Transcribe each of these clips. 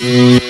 Yeah.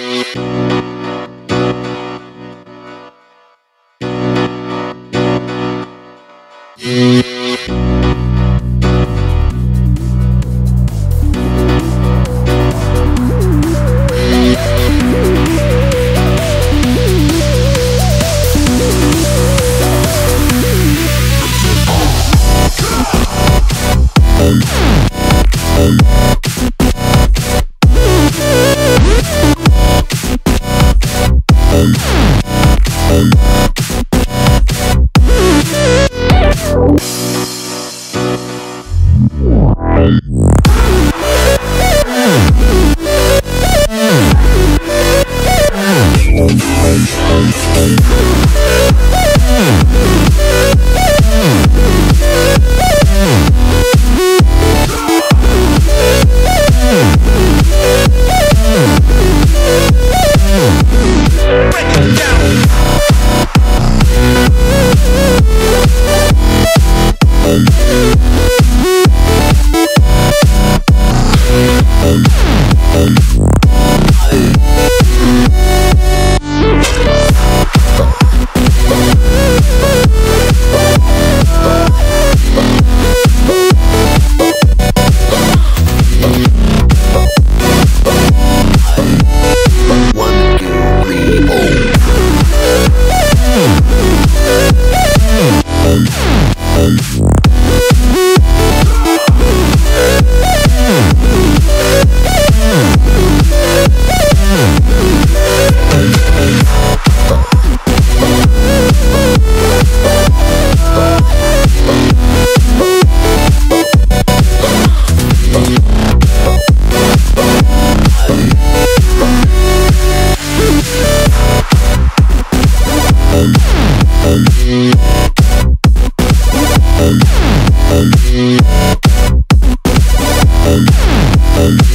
you